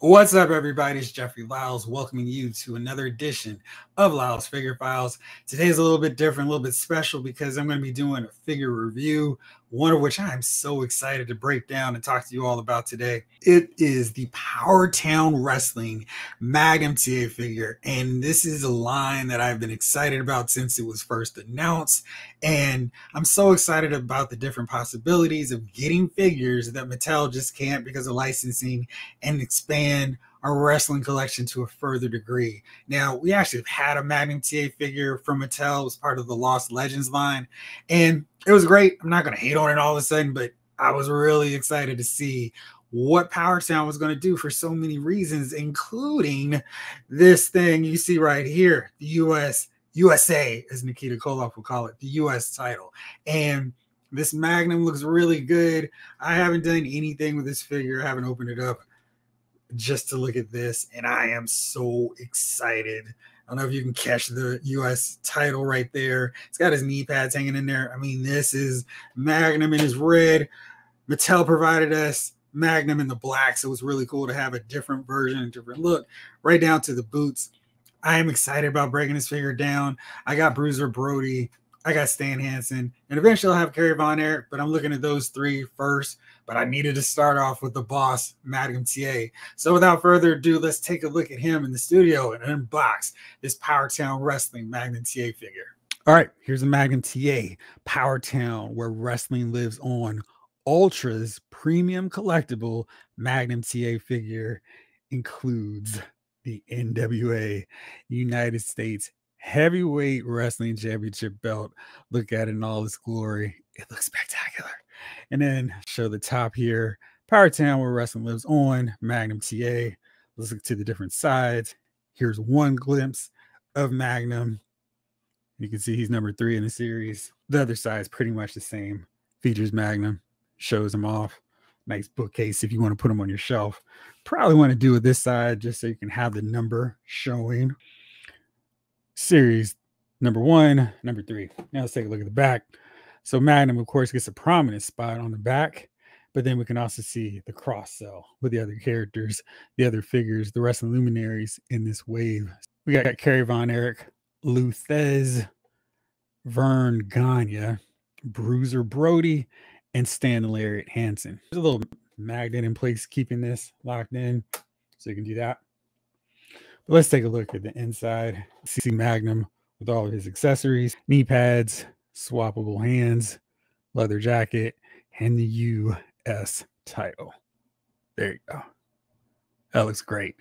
What's up, everybody? It's Jeffrey Lyles welcoming you to another edition of Lyles Figure Files. Today is a little bit different, a little bit special because I'm going to be doing a figure review, one of which I'm so excited to break down and talk to you all about today. It is the PowerTown Wrestling Magnum TA figure, and this is a line that I've been excited about since it was first announced. And I'm so excited about the different possibilities of getting figures that Mattel just can't because of licensing and expand our wrestling collection to a further degree. Now, we actually had a Magnum TA figure from Mattel, it was part of the Lost Legends line, and it was great. I'm not going to hate on it all of a sudden, but I was really excited to see what PowerTown was going to do for so many reasons, including this thing you see right here, the US USA, as Nikita Koloff will call it, the US title. And this Magnum looks really good. I haven't done anything with this figure. I haven't opened it up just to look at this, and I am so excited. I don't know if you can catch the US title right there. It's got his knee pads hanging in there. I mean, this is Magnum in his red. Mattel provided us Magnum in the black, so it was really cool to have a different version, a different look, right down to the boots. I am excited about breaking this figure down. I got Bruiser Brody I got Stan Hansen, and eventually I'll have Kerry Von Erich, but I'm looking at those three first. But I needed to start off with the boss, Magnum TA. So without further ado, let's take a look at him in the studio and unbox this PowerTown Wrestling Magnum TA figure. All right, here's a Magnum TA, PowerTown, where wrestling lives on. Ultra's premium collectible Magnum TA figure includes the NWA United States heavyweight wrestling championship belt. Look at it in all its glory. It looks spectacular. And then show the top here. PowerTown, where wrestling lives on. Magnum TA. Let's look to the different sides. Here's one glimpse of Magnum. You can see he's number three in the series. The other side is pretty much the same. Features Magnum, shows him off. Nice bookcase if you want to put them on your shelf. Probably want to do it this side just so you can have the number showing series number one, number three. Now let's take a look at the back. So Magnum, of course, gets a prominent spot on the back, but then we can also see the cross cell with the other characters, the other figures, the wrestling luminaries in this wave. We got Kerry Von Erich, Lou Verne Gagne, Bruiser Brody, and Stan Lariat Hansen. There's a little magnet in place keeping this locked in, so you can do that. But let's take a look at the inside. See Magnum with all of his accessories, knee pads, swappable hands, leather jacket, and the US title. There you go. That looks great.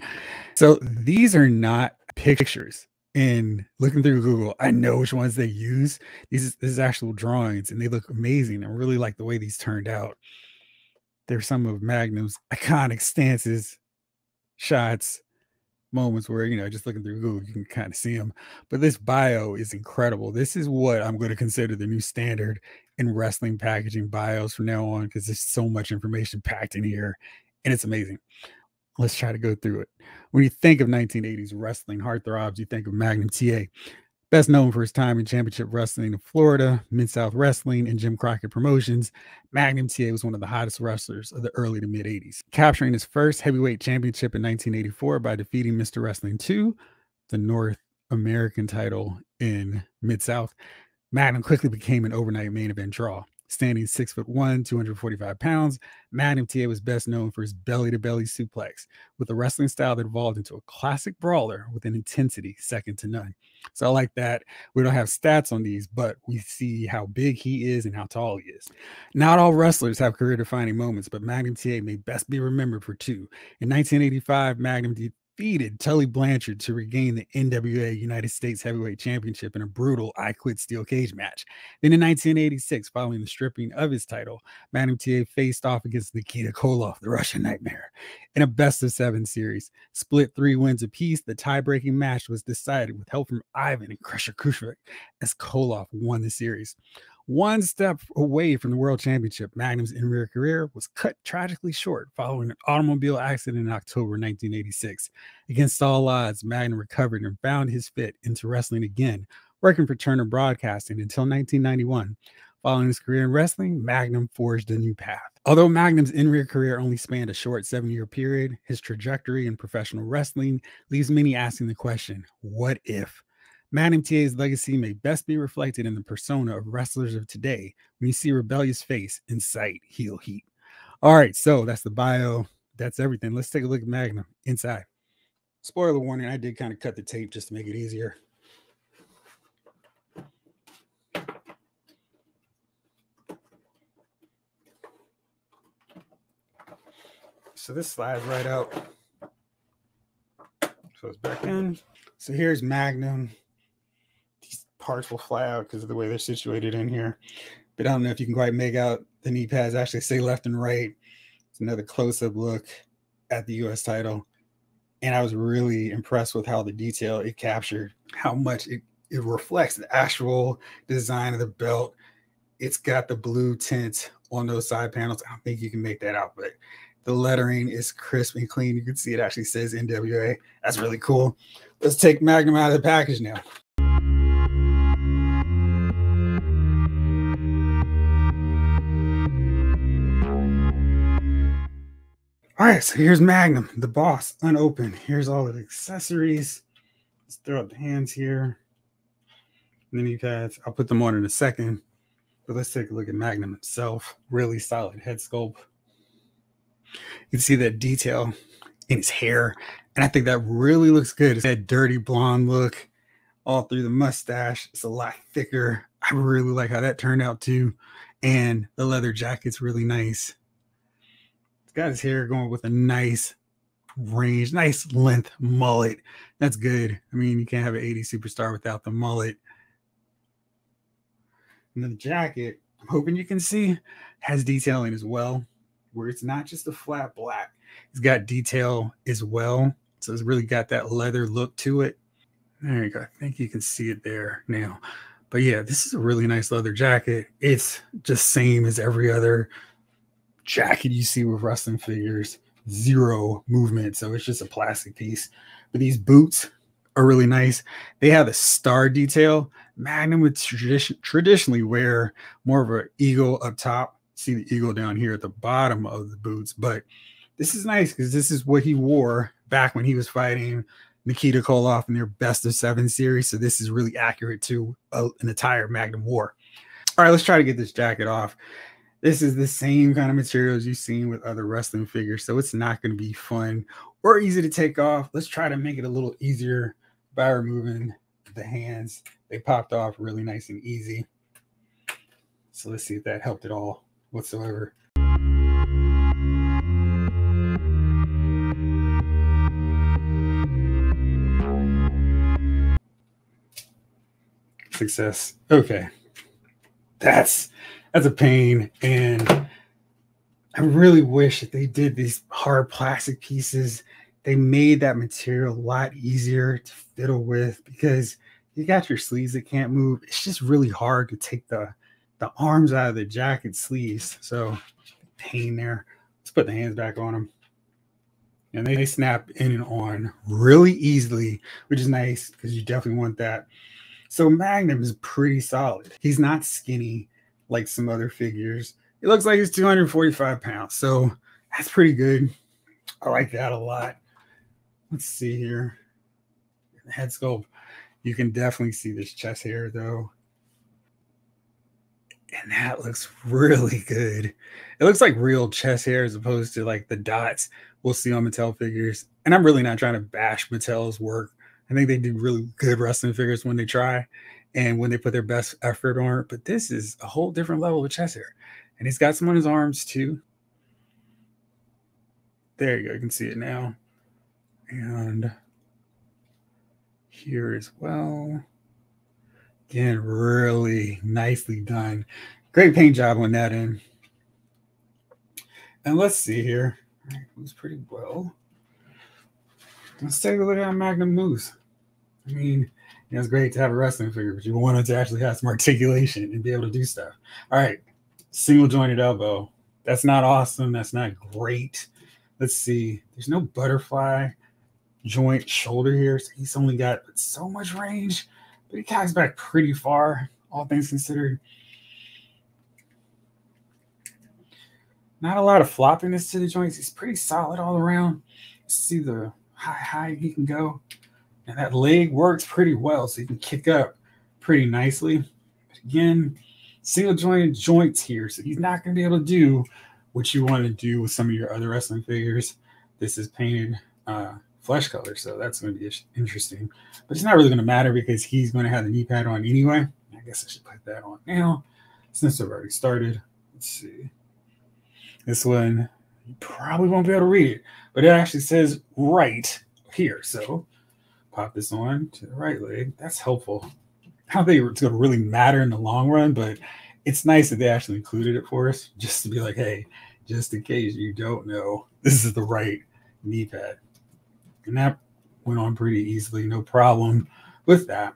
So these are not pictures. And looking through Google, I know which ones they use. These this is actual drawings, and they look amazing. I really like the way these turned out. They're some of Magnum's iconic stances, shots, moments where you know just looking through Google you can kind of see them. But this bio is incredible. This is what I'm going to consider the new standard in wrestling packaging bios from now on because there's so much information packed in here, and it's amazing. Let's try to go through it. When you think of 1980s wrestling heartthrobs, you think of Magnum TA. Best known for his time in championship wrestling in Florida, Mid South Wrestling, and Jim Crockett Promotions, Magnum TA was one of the hottest wrestlers of the early to mid 80s. Capturing his first heavyweight championship in 1984 by defeating Mr. Wrestling 2, the North American title in Mid South, Magnum quickly became an overnight main event draw. Standing six foot one, 245 pounds, Magnum TA was best known for his belly to belly suplex, with a wrestling style that evolved into a classic brawler with an intensity second to none. So I like that. We don't have stats on these, but we see how big he is and how tall he is. Not all wrestlers have career defining moments, but Magnum TA may best be remembered for two. In 1985, Magnum defeated Tully Blanchard to regain the NWA United States Heavyweight Championship in a brutal I Quit Steel Cage match. Then in 1986, following the stripping of his title, Magnum TA faced off against Nikita Koloff, the Russian Nightmare, in a best of seven series. Split three wins apiece, the tie breaking match was decided with help from Ivan and Krusher Khrushchev as Koloff won the series. One step away from the world championship, Magnum's in rear career was cut tragically short following an automobile accident in October 1986. Against all odds, Magnum recovered and found his fit into wrestling again, working for Turner Broadcasting until 1991. Following his career in wrestling, Magnum forged a new path. Although Magnum's in ring career only spanned a short seven year period, his trajectory in professional wrestling leaves many asking the question what if? Magnum TA's legacy may best be reflected in the persona of wrestlers of today when you see rebellious face incite heel heat. All right, so that's the bio. That's everything. Let's take a look at Magnum inside. Spoiler warning, I did kind of cut the tape just to make it easier. So this slides right out. So it's back in. So here's Magnum parts will fly out because of the way they're situated in here. But I don't know if you can quite make out the knee pads actually say left and right. It's another close-up look at the US title. And I was really impressed with how the detail it captured, how much it, it reflects the actual design of the belt. It's got the blue tint on those side panels. I don't think you can make that out, but the lettering is crisp and clean. You can see it actually says NWA. That's really cool. Let's take Magnum out of the package now. All right, so here's Magnum, the boss, unopened. Here's all the accessories. Let's throw out the hands here. Then pads. I'll put them on in a second. But let's take a look at Magnum himself. Really solid head sculpt. You can see that detail in his hair. And I think that really looks good. It's that dirty blonde look all through the mustache. It's a lot thicker. I really like how that turned out too. And the leather jacket's really nice got his hair going with a nice range, nice length mullet. That's good. I mean, you can't have an 80 superstar without the mullet. And then the jacket, I'm hoping you can see, has detailing as well, where it's not just a flat black. It's got detail as well. So it's really got that leather look to it. There you go. I think you can see it there now. But yeah, this is a really nice leather jacket. It's just same as every other jacket you see with wrestling figures, zero movement. So it's just a plastic piece. But these boots are really nice. They have a star detail. Magnum would tradition, traditionally wear more of an eagle up top. See the eagle down here at the bottom of the boots. But this is nice because this is what he wore back when he was fighting Nikita Koloff in their best of seven series. So this is really accurate to a, an attire Magnum wore. All right, let's try to get this jacket off. This is the same kind of materials you've seen with other wrestling figures, so it's not going to be fun or easy to take off. Let's try to make it a little easier by removing the hands. They popped off really nice and easy. So let's see if that helped at all whatsoever. Success. Okay. That's that's a pain. And I really wish that they did these hard plastic pieces. They made that material a lot easier to fiddle with because you got your sleeves that can't move. It's just really hard to take the the arms out of the jacket sleeves. So pain there. Let's put the hands back on them. And they snap in and on really easily, which is nice because you definitely want that. So Magnum is pretty solid. He's not skinny like some other figures. It looks like he's 245 pounds, so that's pretty good. I like that a lot. Let's see here. Head sculpt. You can definitely see this chest hair though. And that looks really good. It looks like real chest hair as opposed to like the dots we'll see on Mattel figures. And I'm really not trying to bash Mattel's work. I think they do really good wrestling figures when they try and when they put their best effort on it. But this is a whole different level of chest hair. And he's got some on his arms too. There you go. You can see it now. And here as well. Again, really nicely done. Great paint job on that end. And let's see here. It moves pretty well. Let's take a look at Magnum moves. I mean, know, it's great to have a wrestling figure, but you want it to actually have some articulation and be able to do stuff. All right, single jointed elbow. That's not awesome. That's not great. Let's see. There's no butterfly joint shoulder here. So he's only got so much range, but he cocks back pretty far, all things considered. not a lot of floppiness to the joints. He's pretty solid all around. See the high high he can go. And that leg works pretty well, so you can kick up pretty nicely. But again, single jointed joints here, so he's not going to be able to do what you want to do with some of your other wrestling figures. This is painted uh, flesh color, so that's going to be interesting. But it's not really going to matter because he's going to have the knee pad on anyway. I guess I should put that on now since I've already started. Let's see. This one, you probably won't be able to read it, but it actually says right here. So pop this on to the right leg. That's helpful. I don't think it's going to really matter in the long run, but it's nice that they actually included it for us just to be like, hey, just in case you don't know, this is the right knee pad. And that went on pretty easily, no problem with that.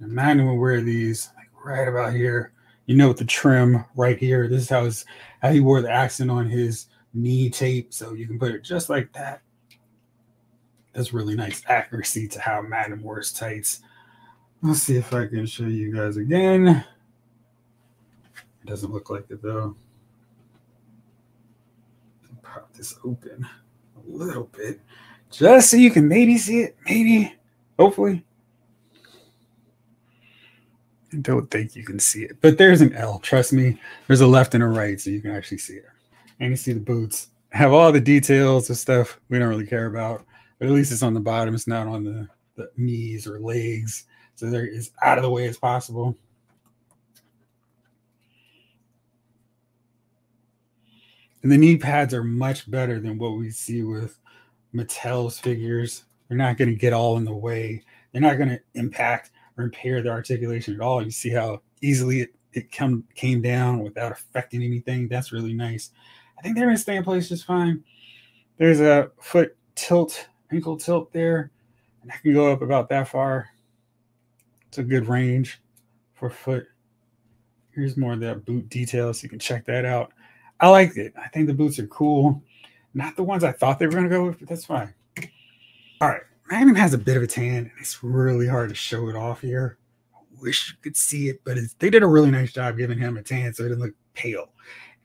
Magnum will wear these like right about here. You know, with the trim right here. This is how his how he wore the accent on his knee tape, so you can put it just like that. That's really nice accuracy to how Magnum wears tights. Let's see if I can show you guys again. It doesn't look like it though. Pop this open a little bit just so you can maybe see it. Maybe, hopefully. I don't think you can see it, but there's an L. Trust me, there's a left and a right, so you can actually see it. And you see the boots have all the details of stuff we don't really care about, but at least it's on the bottom. It's not on the, the knees or legs, so they're as out of the way as possible. And the knee pads are much better than what we see with Mattel's figures. They're not going to get all in the way. They're not going to impact or impair the articulation at all. You see how easily it, it come, came down without affecting anything. That's really nice. I think they're going to stay in place just fine. There's a foot tilt, ankle tilt there, and I can go up about that far. It's a good range for foot. Here's more of that boot detail, so you can check that out. I like it. I think the boots are cool. Not the ones I thought they were going to go with, but that's fine. All right. Magnum has a bit of a tan, and it's really hard to show it off here. I wish you could see it, but they did a really nice job giving him a tan so it didn't look pale.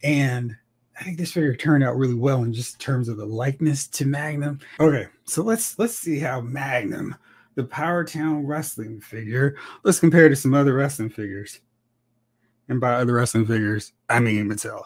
And I think this figure turned out really well in just terms of the likeness to Magnum. Okay, so let's let's see how Magnum, the PowerTown wrestling figure, let's compare to some other wrestling figures. And by other wrestling figures, I mean Mattel.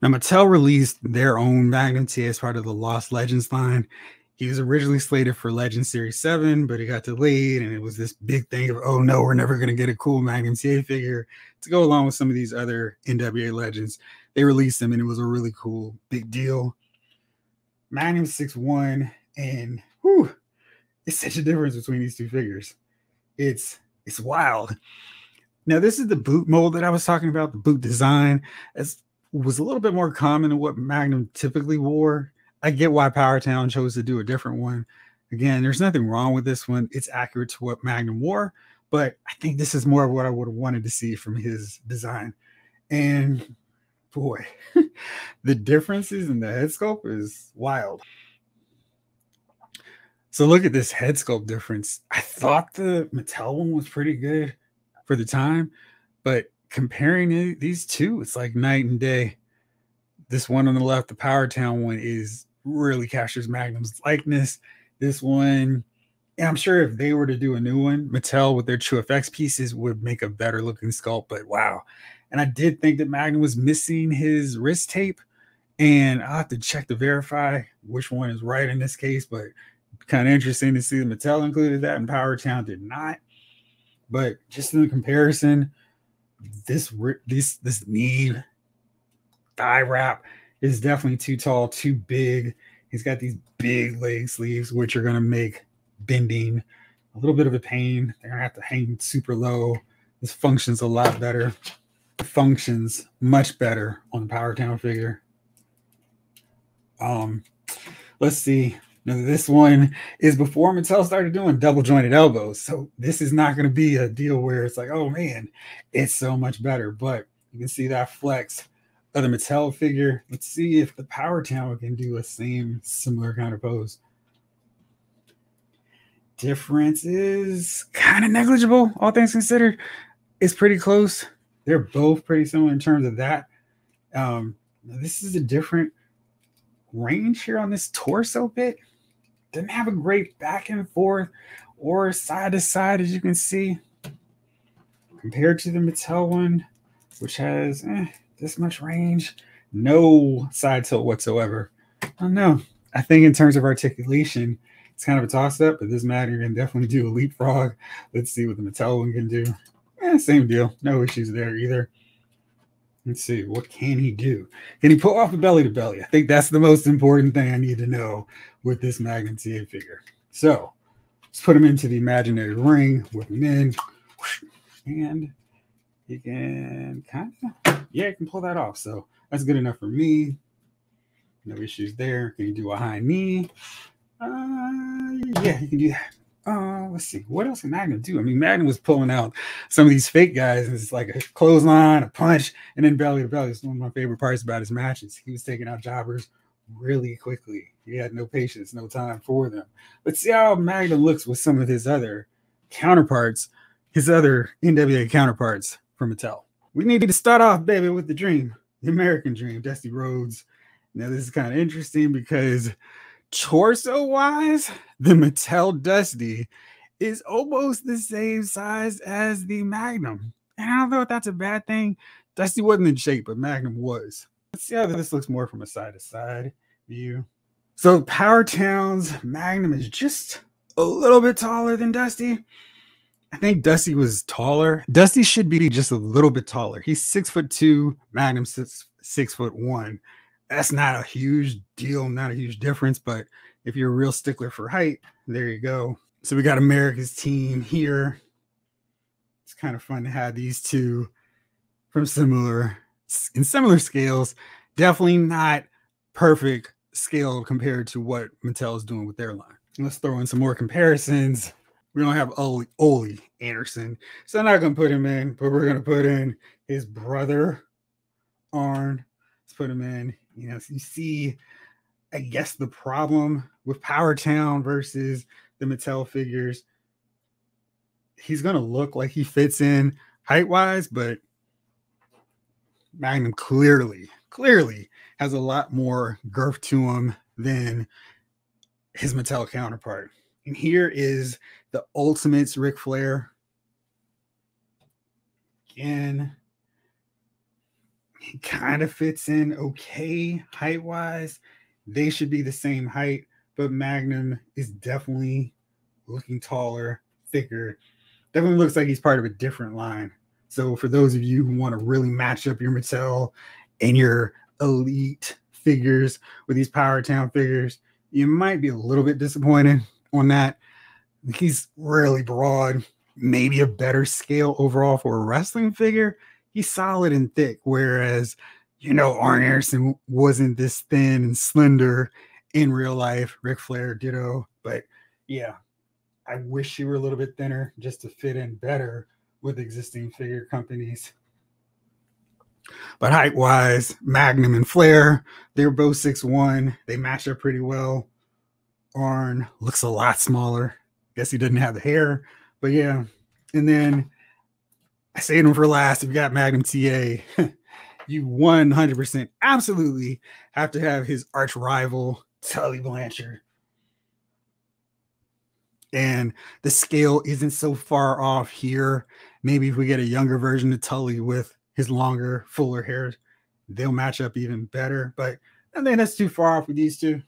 Now, Mattel released their own Magnum T as part of the Lost Legends line. He was originally slated for Legend Series 7, but it got delayed, and it was this big thing of, oh no, we're never going to get a cool Magnum TA figure to go along with some of these other NWA legends. They released them, and it was a really cool, big deal. Magnum 6'1, and whew, it's such a difference between these two figures. It's it's wild. Now, this is the boot mold that I was talking about, the boot design. As was a little bit more common than what Magnum typically wore. I get why PowerTown chose to do a different one. Again, there's nothing wrong with this one. It's accurate to what Magnum wore, but I think this is more of what I would have wanted to see from his design. And boy, the differences in the head sculpt is wild. So look at this head sculpt difference. I thought the Mattel one was pretty good for the time, but comparing these two, it's like night and day. This one on the left, the PowerTown one, is really captures Magnum's likeness. This one, I'm sure if they were to do a new one, Mattel with their TrueFX pieces would make a better looking sculpt. But wow. And I did think that Magnum was missing his wrist tape. And I'll have to check to verify which one is right in this case. But kind of interesting to see that Mattel included that and PowerTown did not. But just in the comparison, this this this knee thigh wrap is definitely too tall, too big. He's got these big leg sleeves, which are gonna make bending a little bit of a pain. They're gonna have to hang super low. This functions a lot better. Functions much better on the PowerTown figure. Um, let's see. Now, this one is before Mattel started doing double jointed elbows. So this is not going to be a deal where it's like, oh man, it's so much better. But you can see that flex of the Mattel figure. Let's see if the PowerTown can do a same similar kind of pose. Difference is kind of negligible, all things considered. It's pretty close. They're both pretty similar in terms of that. Um, this is a different range here on this torso bit. Didn't have a great back and forth or side to side, as you can see, compared to the Mattel one, which has eh, this much range, no side tilt whatsoever. I don't know. I think in terms of articulation, it's kind of a toss up, but this Magnum can definitely do a leapfrog. Let's see what the Mattel one can do. Eh, same deal. No issues there either. Let's see. What can he do? Can he pull off a belly to belly? I think that's the most important thing I need to know with this Magnum TA figure. So let's put him into the imaginary ring with him in. And he can kind of, yeah, he can pull that off. So that's good enough for me. No issues there. Can you do a high knee? Uh, yeah, you can do that. Uh, let's see. What else can Magnum do? I mean, Magnum was pulling out some of these fake guys, and it's like a clothesline, a punch, and then belly to belly. It's one of my favorite parts about his matches. He was taking out jobbers really quickly. He had no patience, no time for them. But see how Magnum looks with some of his other counterparts, his other NWA counterparts from Mattel. We need to start off, baby, with the dream, the American dream, Dusty Rhodes. Now, this is kind of interesting because torso wise, the Mattel Dusty is almost the same size as the Magnum. And I don't know if that's a bad thing. Dusty wasn't in shape, but Magnum was. Let's see how this looks more from a side to side view. So PowerTown's Magnum is just a little bit taller than Dusty. I think Dusty was taller. Dusty should be just a little bit taller. He's six foot two, Magnum six six foot one that's not a huge deal, not a huge difference. But if you're a real stickler for height, there you go. So we got America's team here. It's kind of fun to have these two from similar in similar scales. Definitely not perfect scale compared to what Mattel is doing with their line. Let's throw in some more comparisons. We don't have Ole, Ole Anderson, so I'm not gonna put him in, but we're gonna put in his brother Arn. Let's put him in you know, you see, I guess the problem with PowerTown versus the Mattel figures, he's gonna look like he fits in height wise, but Magnum clearly, clearly has a lot more girth to him than his Mattel counterpart. And here is the Ultimates Ric Flair. Again, kind of fits in okay height wise. They should be the same height, but Magnum is definitely looking taller, thicker. Definitely looks like he's part of a different line. So for those of you who want to really match up your Mattel and your elite figures with these PowerTown figures, you might be a little bit disappointed on that. He's really broad, maybe a better scale overall for a wrestling figure he's solid and thick. Whereas, you know, Arn Anderson wasn't this thin and slender in real life. Ric Flair, ditto. But yeah, I wish he were a little bit thinner just to fit in better with existing figure companies. But height wise, Magnum and Flair, they're both six one. They match up pretty well. Arn looks a lot smaller. Guess he didn't have the hair, but yeah. And then I saved him for last. If you got Magnum TA, you 100% absolutely have to have his arch rival, Tully Blanchard. And the scale isn't so far off here. Maybe if we get a younger version of Tully with his longer, fuller hair, they'll match up even better. But I think that's too far off with these two.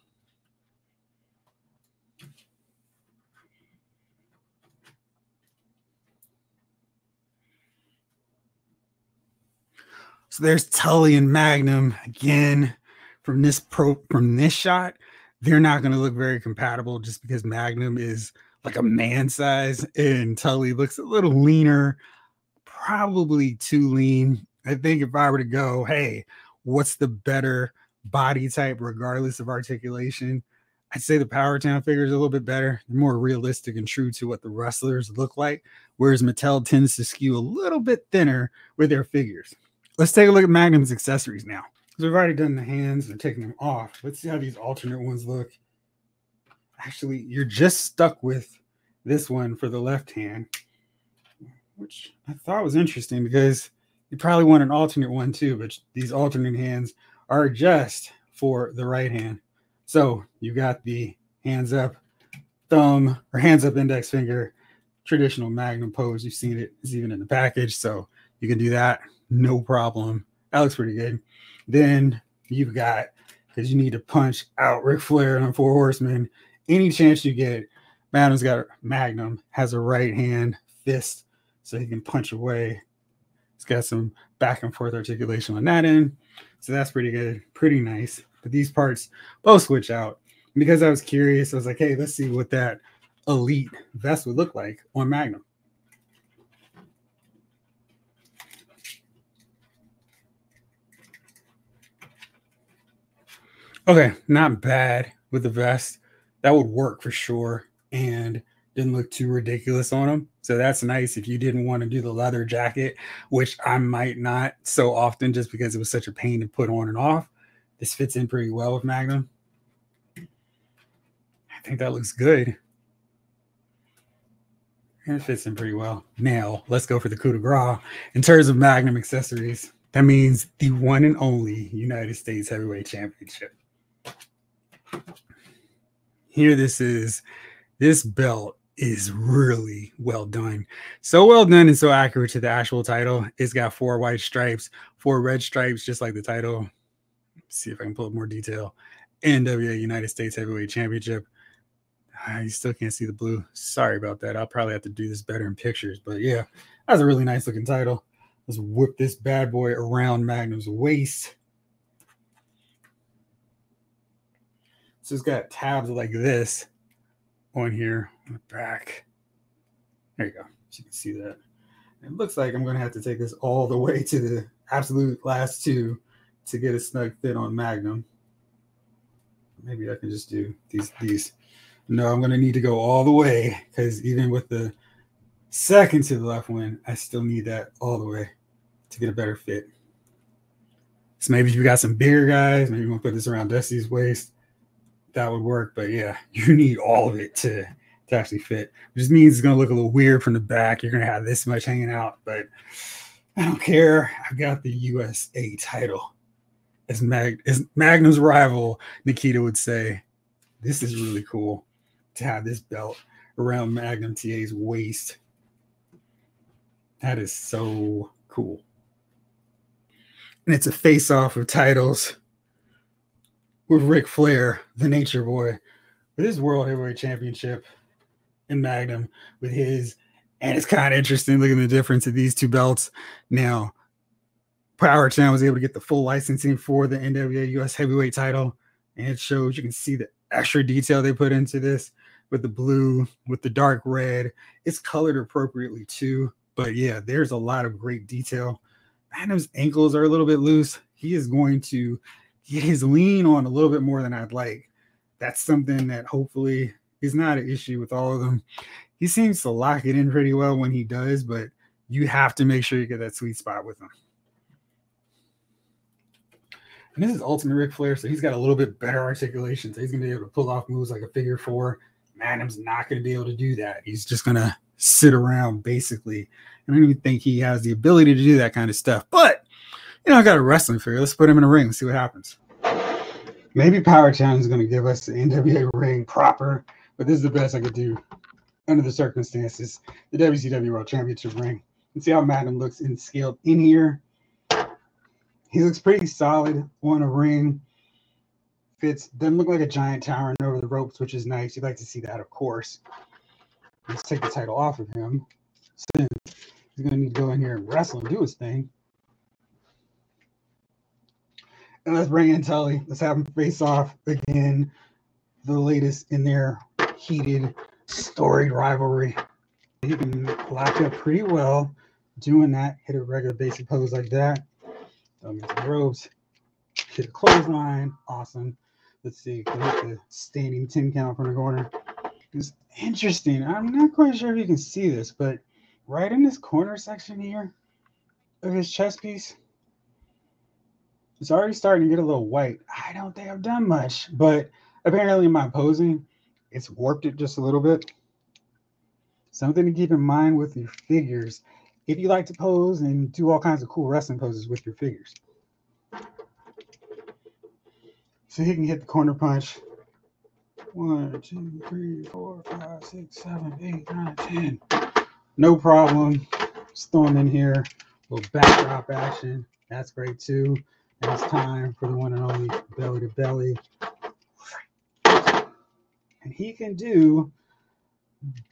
So there's Tully and Magnum again from this pro from this shot. They're not going to look very compatible just because Magnum is like a man size and Tully looks a little leaner, probably too lean. I think if I were to go, hey, what's the better body type regardless of articulation? I'd say the PowerTown figure is a little bit better, more realistic and true to what the wrestlers look like, whereas Mattel tends to skew a little bit thinner with their figures. Let's take a look at Magnum's accessories now. So we've already done the hands and taking them off. Let's see how these alternate ones look. Actually, you're just stuck with this one for the left hand. which I thought was interesting because you probably want an alternate one too, but these alternate hands are just for the right hand. So you got the hands up thumb or hands up index finger, traditional magnum pose. You've seen it, it's even in the package. So you can do that, no problem. That looks pretty good. Then you've got, because you need to punch out Ric Flair and the Four Horsemen, any chance you get, Magnum's got Magnum has a right hand fist, so he can punch away. It's got some back and forth articulation on that end. So that's pretty good, pretty nice. But these parts both switch out. because I was curious, I was like, hey, let's see what that elite vest would look like on Magnum. Okay, not bad with the vest. That would work for sure. And didn't look too ridiculous on him. So that's nice if you didn't want to do the leather jacket, which I might not so often just because it was such a pain to put on and off. This fits in pretty well with Magnum. I think that looks good. And it fits in pretty well. Now, let's go for the coup de grace. In terms of Magnum accessories, that means the one and only United States Heavyweight Championship. Here, this is this belt is really well done. So well done and so accurate to the actual title. It's got four white stripes, four red stripes, just like the title. Let's see if I can pull up more detail. NWA United States Heavyweight Championship. Ah, I still can't see the blue. Sorry about that. I'll probably have to do this better in pictures. But yeah, that's a really nice looking title. Let's whip this bad boy around Magnum's waist. It's got tabs like this on here on the back. There you go. You can see that. It looks like I'm going to have to take this all the way to the absolute last two to get a snug fit on Magnum. Maybe I can just do these. These. No, I'm going to need to go all the way because even with the second to the left one, I still need that all the way to get a better fit. So maybe you got some bigger guys, maybe you want to put this around Dusty's waist that would work. But yeah, you need all of it to to actually fit. Which just means it's gonna look a little weird from the back. You're gonna have this much hanging out, but I don't care. I've got the USA title. As Mag as Magnum's rival, Nikita would say, this is really cool to have this belt around Magnum TA's waist. That is so cool. And it's a face off of titles with Ric Flair, the Nature Boy, with his World Heavyweight Championship in Magnum, with his, and it's kind of interesting looking at the difference of these two belts. Now, Power Channel was able to get the full licensing for the NWA US Heavyweight title, and it shows you can see the extra detail they put into this with the blue, with the dark red. It's colored appropriately too, but yeah, there's a lot of great detail. Magnum's ankles are a little bit loose. He is going to get his lean on a little bit more than I'd like. That's something that hopefully is not an issue with all of them. He seems to lock it in pretty well when he does, but you have to make sure you get that sweet spot with him. And this is Ultimate Ric Flair, so he's got a little bit better articulation. So he's going to be able to pull off moves like a figure four. Magnum's not going to be able to do that. He's just going to sit around basically. I don't even think he has the ability to do that kind of stuff. But you know, I got a wrestling figure. Let's put him in a ring and see what happens. Maybe Power Challenge is going to give us the NWA ring proper, but this is the best I could do under the circumstances. The WCW World Championship ring. And see how Magnum looks in scaled in here. He looks pretty solid on a ring. Fits doesn't look like a giant towering over the ropes, which is nice. You'd like to see that, of course. Let's take the title off of him. Since he's gonna need to go in here and wrestle and do his thing. And let's bring in Tully. Let's have them face off again. The latest in their heated, storied rivalry. He can lock up pretty well doing that. Hit a regular basic pose like that. Um, the ropes. Hit a clothesline. Awesome. Let's see. Can hit the standing 10 count from the corner. It's interesting. I'm not quite sure if you can see this, but right in this corner section here of his chest piece, it's already starting to get a little white. I don't think I've done much, but apparently my posing, it's warped it just a little bit. Something to keep in mind with your figures. if you like to pose and do all kinds of cool wrestling poses with your figures. So he can hit the corner punch. One, two, three, four, five, six, seven, eight, nine, ten. No problem. Just in here. A little backdrop action. That's great too. And it's time for the one and only belly to belly. And he can do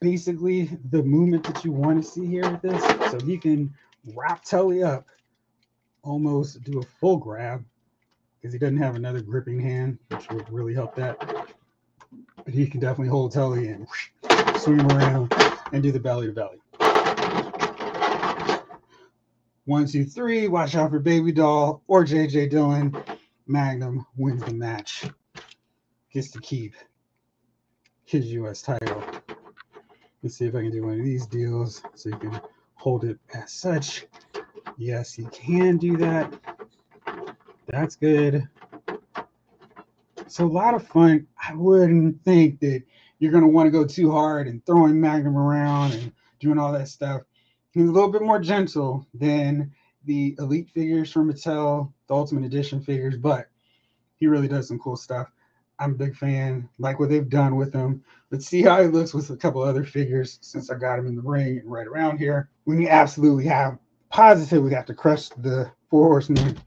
basically the movement that you want to see here with this. So he can wrap Tully up, almost do a full grab, because he doesn't have another gripping hand, which would really help that. But he can definitely hold Tully and swing him around and do the belly to belly. One, two, three. Watch out for Baby Doll or JJ Dillon. Magnum wins the match. Gets to keep his U.S. title. Let's see if I can do one of these deals so you can hold it as such. Yes, you can do that. That's good. So a lot of fun. I wouldn't think that you're going to want to go too hard and throwing Magnum around and doing all that stuff. He's a little bit more gentle than the elite figures from Mattel, the Ultimate Edition figures, but he really does some cool stuff. I'm a big fan. Like what they've done with him. Let's see how he looks with a couple other figures since I got him in the ring right around here. We absolutely have positively have to crush the four horsemen.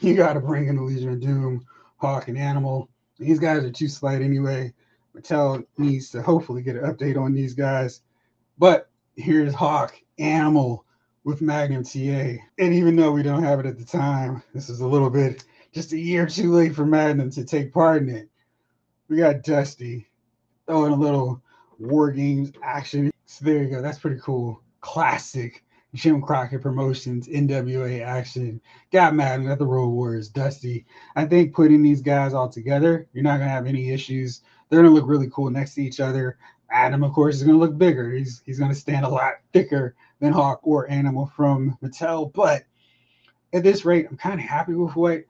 You got to bring in the Legion of Doom, Hawk, and Animal. These guys are too slight anyway. Mattel needs to hopefully get an update on these guys. But here's Hawk, Animal with Magnum TA. And even though we don't have it at the time, this is a little bit just a year too late for Magnum to take part in it. We got Dusty throwing a little war games action. So there you go. That's pretty cool. Classic Jim Crockett Promotions NWA action. Got Magnum at the Road Warriors. Dusty. I think putting these guys all together, you're not gonna have any issues. They're gonna look really cool next to each other. Adam, of course, is gonna look bigger. He's he's gonna stand a lot thicker than Hawk or Animal from Mattel. But at this rate, I'm kind of happy with what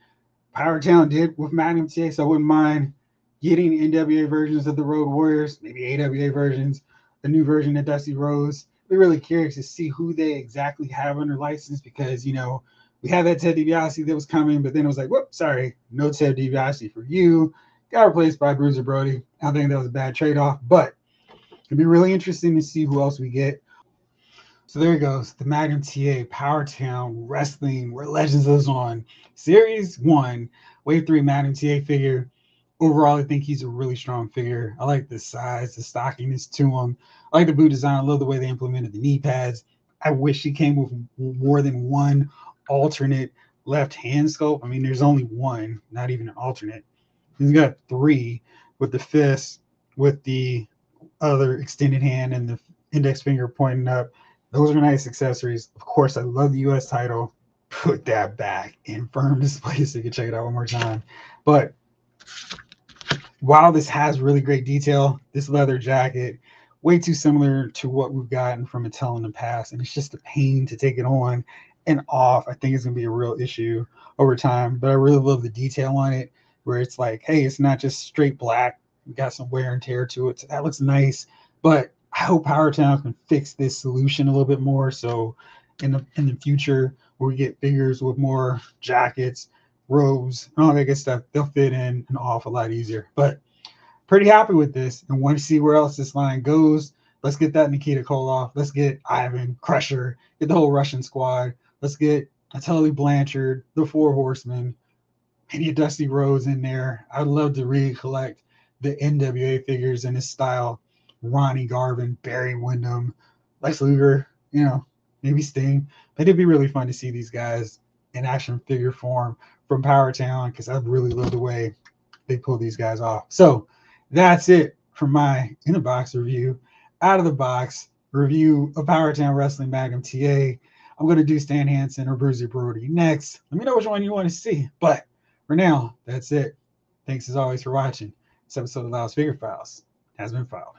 PowerTown did with Magnum TA, so I wouldn't mind getting NWA versions of the Road Warriors, maybe AWA versions, a new version of Dusty Rhodes. Be really curious to see who they exactly have under license because you know we had that Ted DiBiase that was coming, but then it was like, whoop, sorry, no Ted DiBiase for you. Got replaced by Bruiser Brody. I think that was a bad trade-off, but it'd be really interesting to see who else we get. So there he goes, the Magnum TA, PowerTown Wrestling, where Legends lives on. Series one, Wave three Magnum TA figure. Overall, I think he's a really strong figure. I like the size, the stockiness to him. I like the boot design. I love the way they implemented the knee pads. I wish he came with more than one alternate left hand scope. I mean, there's only one, not even an alternate. He's got three with the fist, with the other extended hand and the index finger pointing up. Those are nice accessories. Of course, I love the US title. Put that back in firm display so you can check it out one more time. But while this has really great detail, this leather jacket, way too similar to what we've gotten from Mattel in the past. And it's just a pain to take it on and off. I think it's going to be a real issue over time. But I really love the detail on it, where it's like, hey, it's not just straight black. We got some wear and tear to it. So that looks nice. But I hope PowerTown can fix this solution a little bit more. So in the in the future, we get figures with more jackets, robes, and all that good stuff, they'll fit in and off a lot easier. But pretty happy with this and want to see where else this line goes. Let's get that Nikita Koloff. Let's get Ivan Krusher. Get the whole Russian squad. Let's get Tully Blanchard, the Four Horsemen, maybe a Dusty Rhodes in there. I'd love to recollect the NWA figures in his style Ronnie Garvin, Barry Windham, Lex Luger, you know, maybe Sting. But it'd be really fun to see these guys in action figure form from PowerTown because I really love the way they pull these guys off. So that's it for my in the box review. Out of the box review of PowerTown Wrestling Magnum TA. I'm going to do Stan Hansen or Bruiser Brody next. Let me know which one you want to see. But for now, that's it. Thanks as always for watching. This episode of Lyles Figure Files has been filed.